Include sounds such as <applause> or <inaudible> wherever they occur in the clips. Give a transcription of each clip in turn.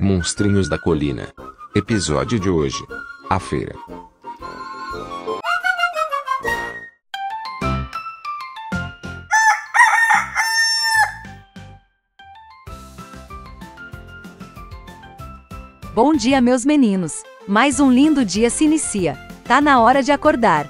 Monstrinhos da Colina. Episódio de hoje: A Feira. Bom dia, meus meninos. Mais um lindo dia se inicia. Tá na hora de acordar.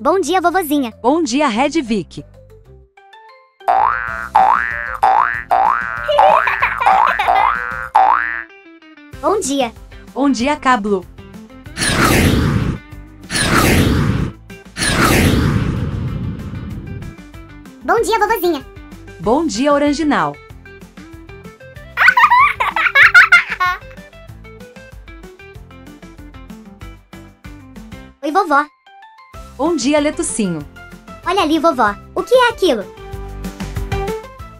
Bom dia, vovozinha. Bom dia, Red Vic. <laughs> Bom dia. Bom dia, Cablo. Bom dia, vovozinha. Bom dia, Oranginal. <laughs> Oi, vovó. Bom dia, Letucinho. Olha ali, vovó. O que é aquilo?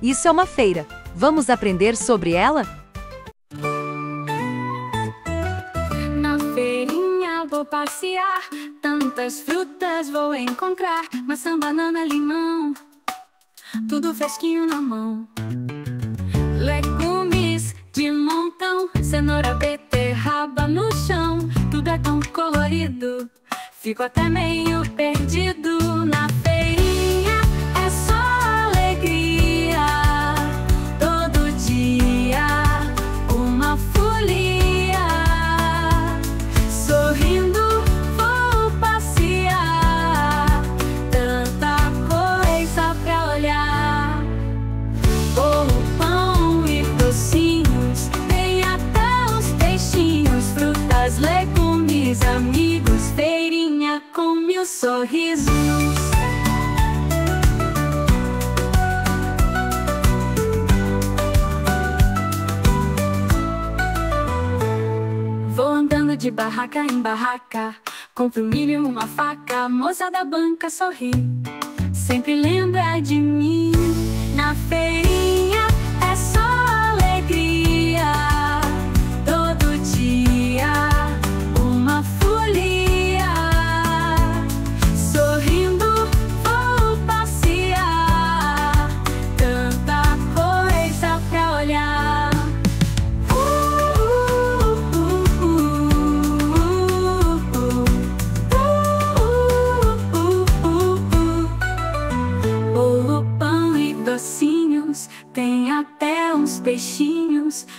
Isso é uma feira. Vamos aprender sobre ela? Na feirinha vou passear, tantas frutas vou encontrar: maçã, banana, limão, tudo fresquinho na mão. Legumes de montão, cenoura, beterraba no chão, tudo é tão colorido, fico até meio perdido na feirinha. Mil sorrisos. Vou andando de barraca em barraca, compro milho e uma faca, a moça da banca sorri, sempre lembra de mim. Na feirinha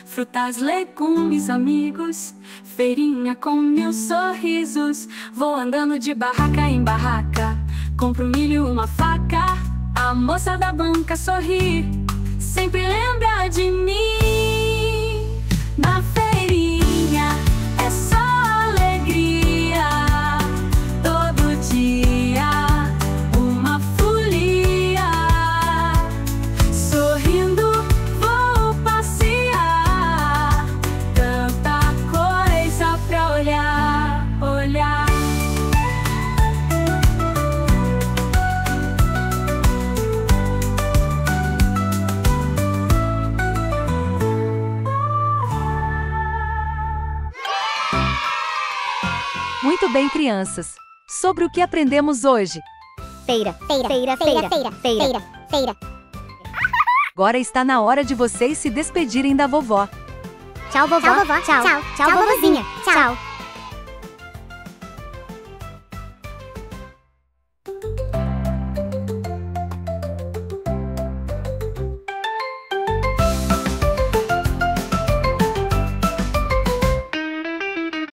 frutas, legumes, amigos, feirinha com mil sorrisos. Vou andando de barraca em barraca, compro milho, uma faca, a moça da banca sorri, sempre lembra de mim. Muito bem, crianças. Sobre o que aprendemos hoje? Feira, feira, feira, feira, feira, feira, feira. Agora está na hora de vocês se despedirem da vovó. Tchau, vovó. Tchau, vovó. Tchau, tchau, vovozinha. Tchau.